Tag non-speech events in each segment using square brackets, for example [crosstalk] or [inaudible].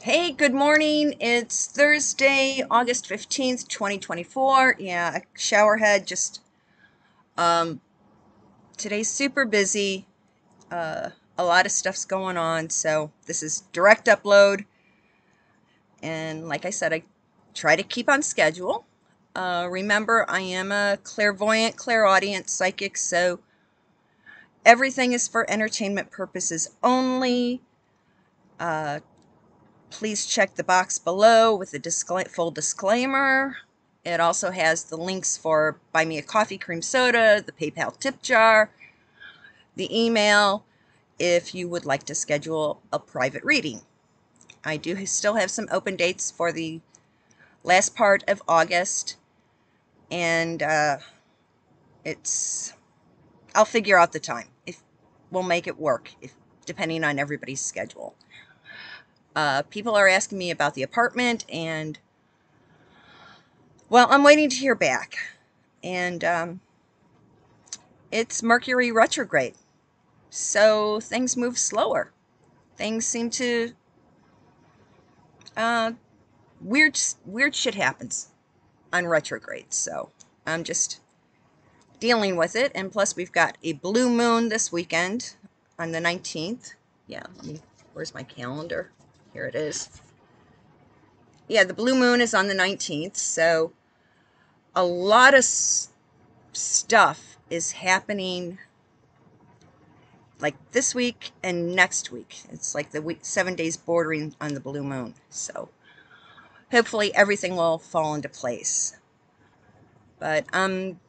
Hey, good morning. It's Thursday, August 15th, 2024. Yeah, showerhead just um today's super busy. Uh a lot of stuff's going on, so this is direct upload. And like I said, I try to keep on schedule. Uh, remember, I am a clairvoyant, clairaudient psychic, so everything is for entertainment purposes only. Uh, please check the box below with the discla full disclaimer. It also has the links for Buy Me a Coffee Cream Soda, the PayPal tip jar, the email, if you would like to schedule a private reading. I do still have some open dates for the last part of August and uh, it's I'll figure out the time if we'll make it work if depending on everybody's schedule. Uh, people are asking me about the apartment and well, I'm waiting to hear back. And um, it's Mercury retrograde. So things move slower. Things seem to uh, weird weird shit happens on retrograde. So I'm just dealing with it. And plus, we've got a blue moon this weekend on the 19th. Yeah, let me, where's my calendar? Here it is. Yeah, the blue moon is on the 19th. So a lot of stuff is happening like this week and next week. It's like the week, seven days bordering on the blue moon. So hopefully everything will fall into place. But um,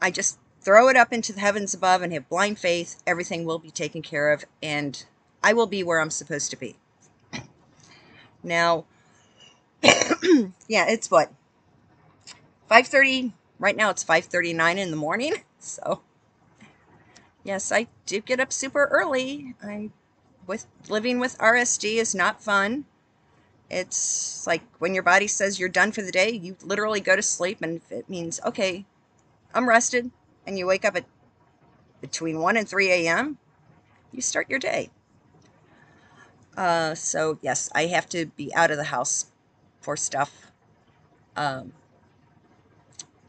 I just throw it up into the heavens above and have blind faith. Everything will be taken care of, and I will be where I'm supposed to be. Now, [clears throat] yeah, it's what 5:30 right now. It's 5:39 in the morning. [laughs] So, yes, I do get up super early. I with living with RSD is not fun. It's like when your body says you're done for the day, you literally go to sleep, and it means, okay, I'm rested, and you wake up at between 1 and 3 a.m., you start your day. Uh, so, yes, I have to be out of the house for stuff. Um,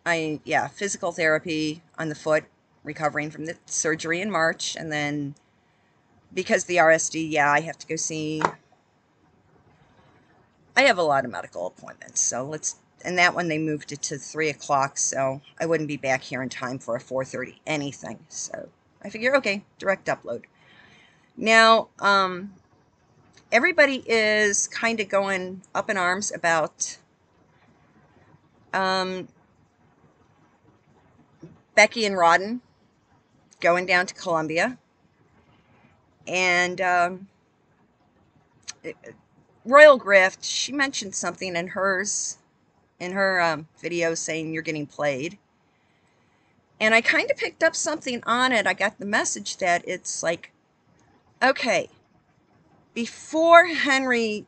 I, yeah, physical therapy on the foot, recovering from the surgery in March, and then because the RSD, yeah, I have to go see I have a lot of medical appointments, so let's. And that one they moved it to three o'clock, so I wouldn't be back here in time for a four thirty anything. So I figure, okay, direct upload. Now, um, everybody is kind of going up in arms about um, Becky and Rodden going down to Colombia. and um, Royal Grift, she mentioned something in hers, in her um, video saying you're getting played. And I kind of picked up something on it. I got the message that it's like, okay, before Henry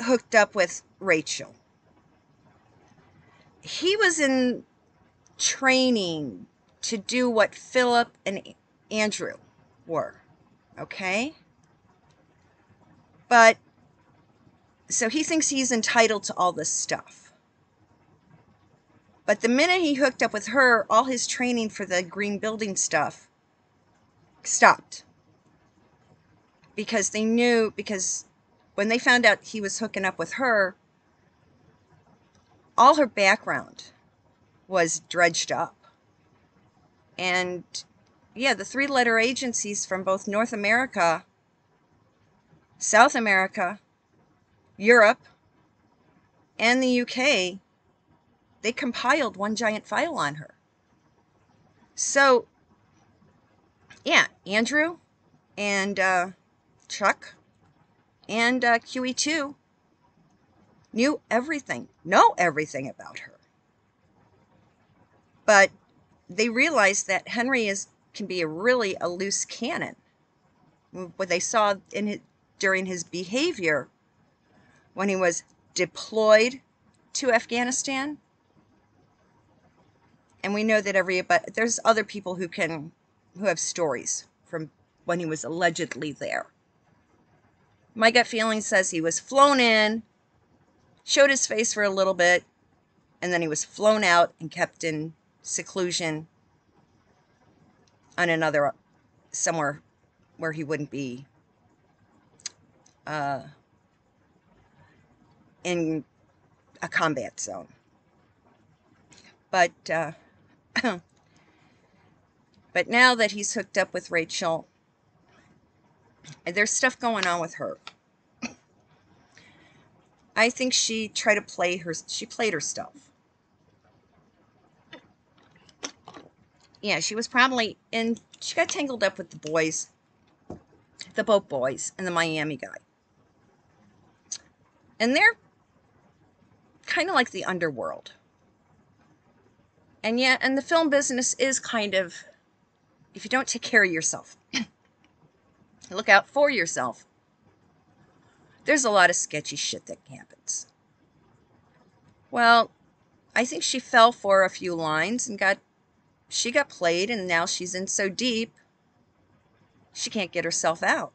hooked up with Rachel, he was in training to do what Philip and Andrew were. Okay? But so he thinks he's entitled to all this stuff. But the minute he hooked up with her, all his training for the green building stuff stopped. Because they knew, because when they found out he was hooking up with her, all her background was dredged up. And yeah, the three letter agencies from both North America South America, Europe, and the UK, they compiled one giant file on her. So, yeah, Andrew and uh, Chuck and uh, QE2 knew everything, know everything about her. But they realized that Henry is can be a really a loose cannon. What they saw in his, during his behavior when he was deployed to Afghanistan. And we know that every but there's other people who can who have stories from when he was allegedly there. My gut feeling says he was flown in, showed his face for a little bit, and then he was flown out and kept in seclusion on another somewhere where he wouldn't be uh, in a combat zone. But uh, [clears throat] but now that he's hooked up with Rachel, there's stuff going on with her. I think she tried to play her. She played her stuff. Yeah, she was probably in. She got tangled up with the boys, the boat boys, and the Miami guy. And they're kind of like the underworld. And yet, and the film business is kind of, if you don't take care of yourself, look out for yourself, there's a lot of sketchy shit that happens. Well, I think she fell for a few lines and got, she got played, and now she's in so deep, she can't get herself out.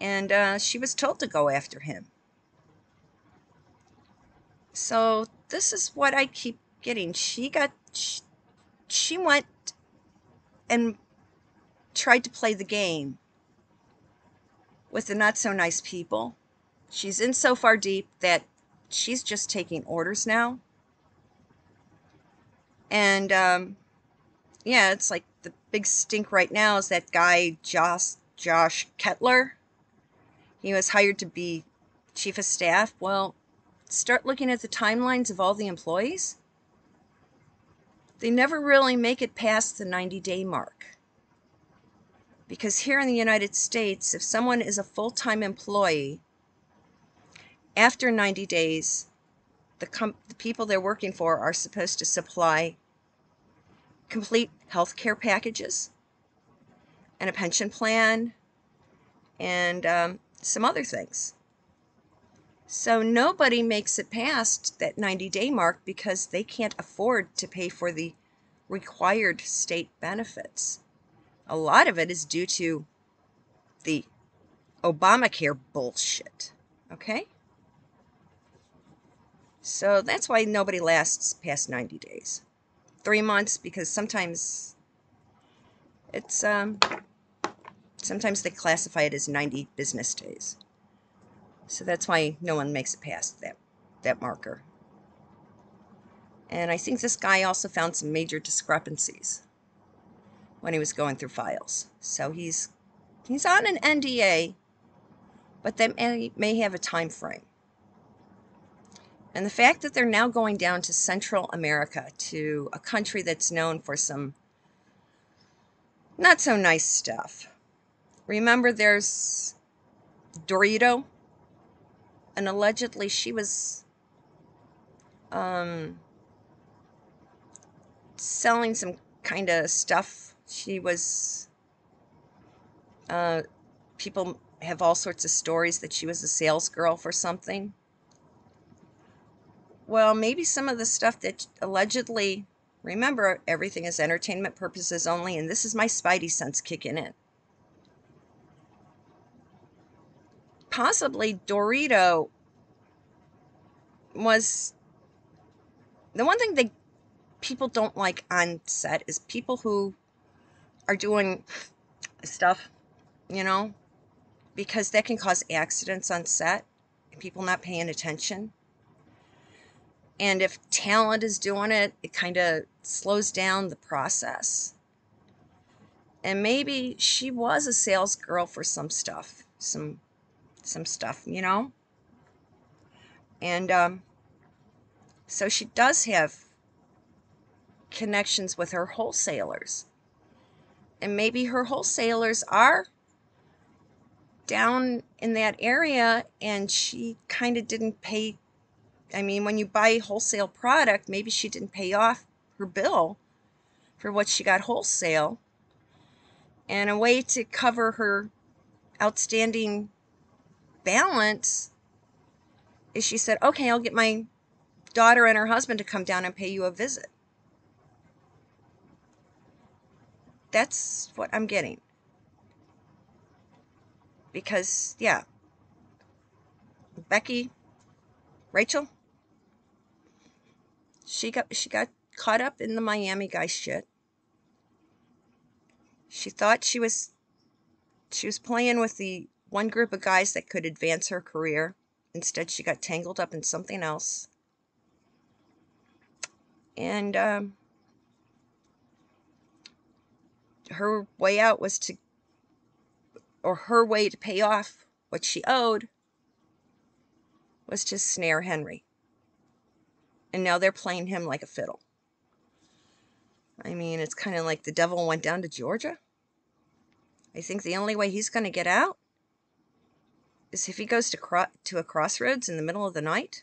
And uh, she was told to go after him. So this is what I keep getting. She got, she, she went and tried to play the game with the not so nice people. She's in so far deep that she's just taking orders now. And um, yeah, it's like the big stink right now is that guy Josh Josh Kettler. He was hired to be chief of staff. Well, start looking at the timelines of all the employees. They never really make it past the 90 day mark. Because here in the United States, if someone is a full time employee, after 90 days, the, com- the people they're working for are supposed to supply complete health care packages and a pension plan and um, some other things. So nobody makes it past that 90 day mark because they can't afford to pay for the required state benefits. A lot of it is due to the Obamacare bullshit. Okay? So that's why nobody lasts past 90 days. Three months because sometimes it's, um, sometimes they classify it as 90 business days. So that's why no one makes it past that, that marker. And I think this guy also found some major discrepancies when he was going through files. So he's he's on an NDA, but they may, may have a time frame. And the fact that they're now going down to Central America, to a country that's known for some not so nice stuff. Remember, there's Dorito, and allegedly she was um, selling some kind of stuff. She was. Uh, people have all sorts of stories that she was a sales girl for something. Well, maybe some of the stuff that allegedly, remember, everything is entertainment purposes only, and this is my spidey sense kicking in. Possibly Dorito was the one thing that people don't like on set is people who are doing stuff, you know, because that can cause accidents on set people not paying attention. And if talent is doing it, it kind of slows down the process. And maybe she was a sales girl for some stuff, some some stuff, you know? And um, so she does have connections with her wholesalers. And maybe her wholesalers are down in that area and she kind of didn't pay. I mean, when you buy wholesale product, maybe she didn't pay off her bill for what she got wholesale. And a way to cover her outstanding balance is she said, okay, I'll get my daughter and her husband to come down and pay you a visit. That's what I'm getting. because yeah, Becky, Rachel, she got she got caught up in the Miami guy shit. She thought she was she was playing with the one group of guys that could advance her career. Instead, she got tangled up in something else. And um, her way out was to, or her way to pay off what she owed was to snare Henry. And now they're playing him like a fiddle. I mean, it's kind of like the devil went down to Georgia. I think the only way he's going to get out is if he goes to, cro- to a crossroads in the middle of the night.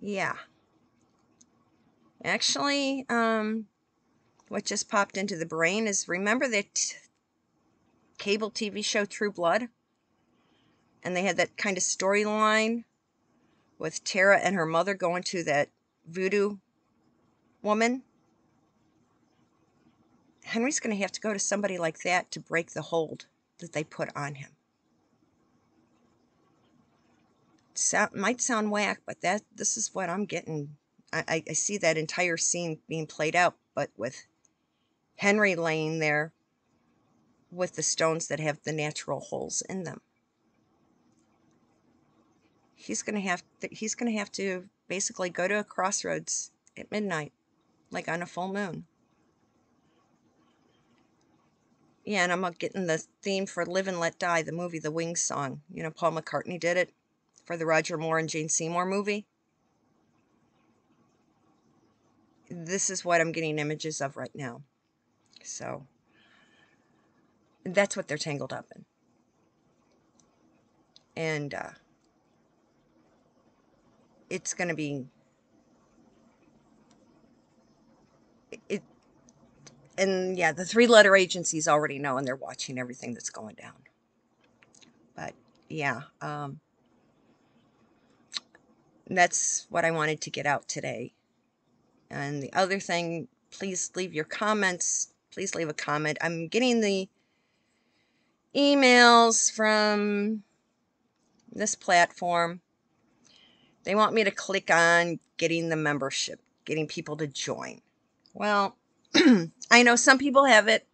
Yeah. Actually, um, what just popped into the brain is remember that cable TV show True Blood? And they had that kind of storyline with Tara and her mother going to that voodoo woman. Henry's going to have to go to somebody like that to break the hold that they put on him. Might sound whack, but that this is what I'm getting. I, I see that entire scene being played out, but with Henry laying there with the stones that have the natural holes in them. He's gonna have to, he's gonna have to basically go to a crossroads at midnight, like on a full moon. Yeah, and I'm getting the theme for Live and Let Die, the movie, the Wings song. You know, Paul McCartney did it for the Roger Moore and Jane Seymour movie. This is what I'm getting images of right now. So that's what they're tangled up in. And uh, it's going to be it and yeah, the three letter agencies already know and they're watching everything that's going down. But yeah, um, that's what I wanted to get out today. And the other thing, please leave your comments please leave a comment. I'm getting the emails from this platform. They want me to click on getting the membership, getting people to join. Well, [clears throat] I know some people have it,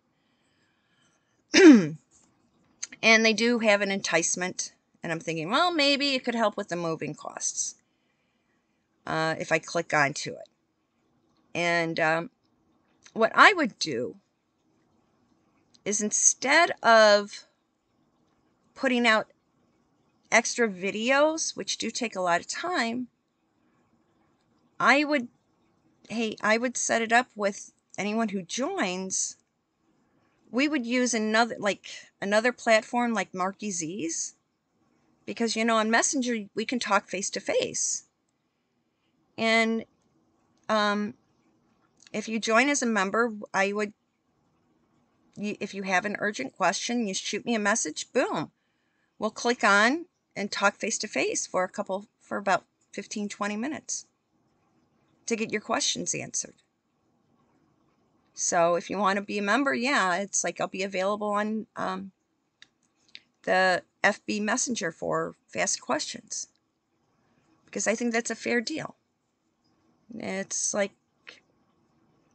[clears throat] and they do have an enticement. And I'm thinking, well, maybe it could help with the moving costs uh, if I click onto it. And um, what I would do is instead of putting out extra videos, which do take a lot of time, I would, hey, I would set it up with anyone who joins. We would use another, like another platform like Marky Z's, because you know on Messenger we can talk face to face, and um, if you join as a member, I would you, if you have an urgent question, you shoot me a message, boom. We'll click on and talk face to face for a couple, for about 15, 20 minutes to get your questions answered. So if you want to be a member, yeah, it's like I'll be available on um, the FB Messenger for fast questions because I think that's a fair deal. It's like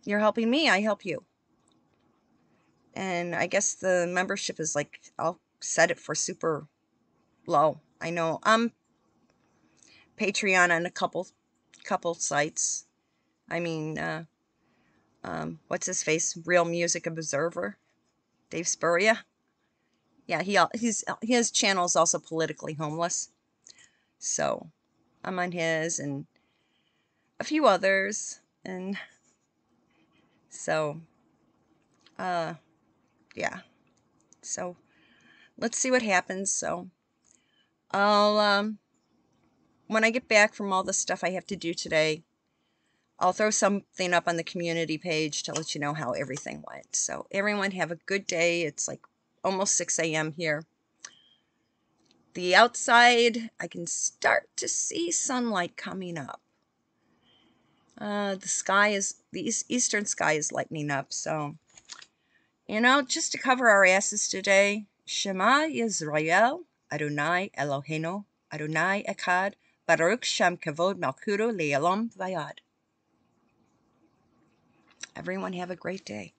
you're helping me, I help you and I guess the membership is like I'll set it for super low. I know I'm Patreon on a couple couple sites. I mean, uh, um, what's his face? Real Music Observer, Dave Spuria. Yeah, he he's his channel is also politically homeless, so I'm on his and a few others, and so uh yeah. So let's see what happens. So I'll, um, when I get back from all the stuff I have to do today, I'll throw something up on the community page to let you know how everything went. So everyone have a good day. It's like almost 6 a.m. here. The outside, I can start to see sunlight coming up. Uh, the sky is, the eastern sky is lightening up, so You know, just to cover our asses today, Shema Yisrael, Adonai Eloheinu, Adonai Echad, Baruch Shem Kavod Malkuto Le'olam Vayad. Everyone have a great day.